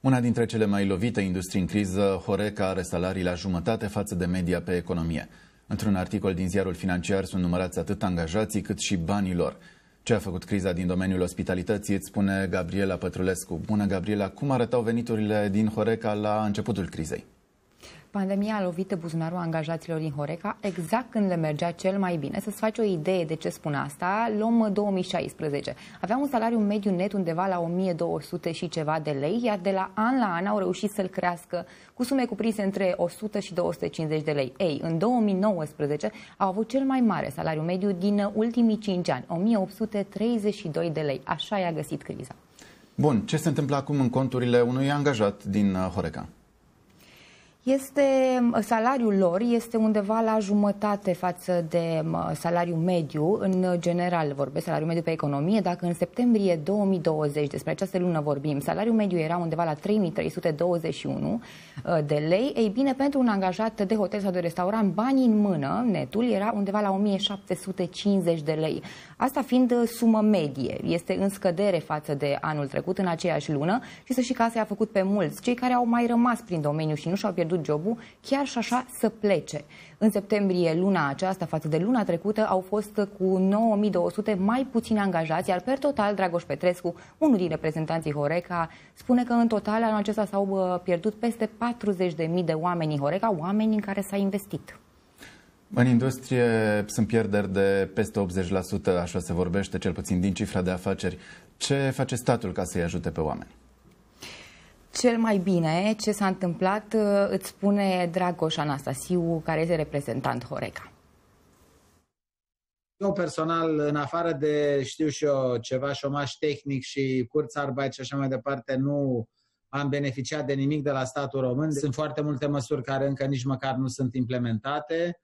Una dintre cele mai lovite industrii în criză, Horeca are salarii la jumătate față de media pe economie. Într-un articol din ziarul financiar sunt numărați atât angajații cât și banii lor. Ce a făcut criza din domeniul ospitalității, îți spune Gabriela Pătrulescu. Bună, Gabriela, cum arătau veniturile din Horeca la începutul crizei? Pandemia a lovit buzunarul angajaților din Horeca exact când le mergea cel mai bine. Să-ți faci o idee de ce spun asta, luăm 2016. Aveam un salariu mediu net undeva la 1200 și ceva de lei, iar de la an la an au reușit să-l crească cu sume cuprinse între 100 și 250 de lei. Ei, în 2019 au avut cel mai mare salariu mediu din ultimii 5 ani, 1832 de lei. Așa i-a găsit criza. Bun, ce se întâmplă acum în conturile unui angajat din uh, Horeca? Este, salariul lor este undeva la jumătate față de salariul mediu, în general vorbesc, salariul mediu pe economie. Dacă în septembrie 2020, despre această lună vorbim, salariul mediu era undeva la 3321 uh, de lei, ei bine, pentru un angajat de hotel sau de restaurant, banii în mână, netul, era undeva la 1750 de lei. Asta fiind uh, sumă medie, este în scădere față de anul trecut, în aceeași lună, și să și că asta a făcut pe mulți, cei care au mai rămas prin domeniu și nu și-au pierdut pierdut jobul, chiar și așa să plece. În septembrie, luna aceasta, față de luna trecută, au fost cu 9200 mai puțini angajați, iar per total, Dragoș Petrescu, unul din reprezentanții Horeca, spune că în total anul acesta s-au uh, pierdut peste 40.000 de oameni în Horeca, oameni în care s-a investit. În industrie sunt pierderi de peste 80%, așa se vorbește, cel puțin din cifra de afaceri. Ce face statul ca să-i ajute pe oameni? Cel mai bine ce s-a întâmplat uh, îți spune Dragoș Anastasiu, care este reprezentant Horeca. Eu personal, în afară de, știu și eu, ceva șomaș tehnic și arbeit și așa mai departe, nu am beneficiat de nimic de la statul român. Sunt foarte multe măsuri care încă nici măcar nu sunt implementate.